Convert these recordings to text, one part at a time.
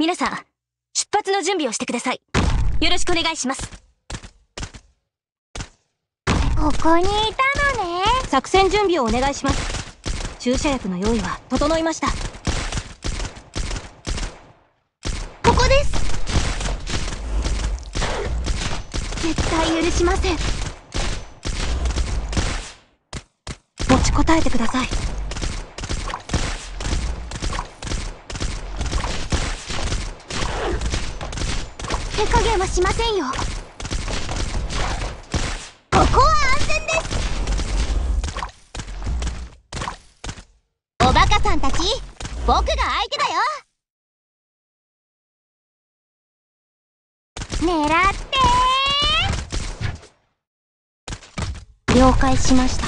皆さん、出発の準備をしてください。よろしくお願いします。ここにいたのね。作戦準備をお願いします。注射薬の用意は整いました。ここです。絶対許しません。持ちこたえてください。手加減はしませんよ。ここは安全です。おバカさんたち僕が相手だよ。狙って了解しました。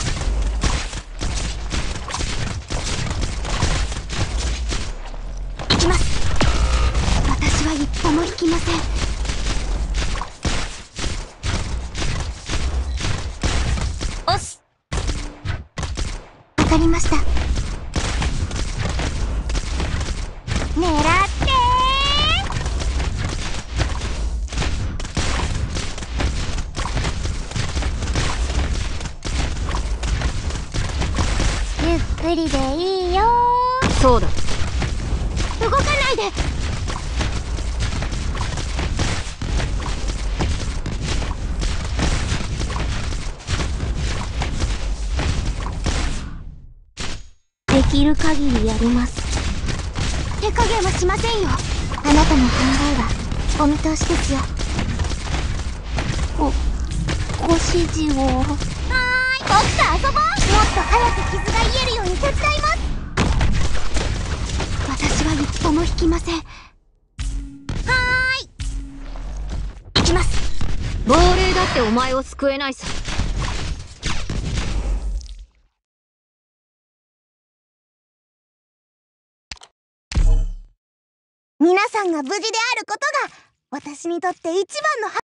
行きます。私は一歩も引きません。かりました。狙ってゆっくりでいいよそうだ。動かないできる限りやります。手加減はしませんよ。あなたの考えはお見通しですよ。ごご指示を。はーい僕と遊ぼう。もっと早く傷が癒えるように手伝います。私は一歩も引きません。はーい。行きます。亡霊だってお前を救えないさ皆さんが無事であることが私にとって一番の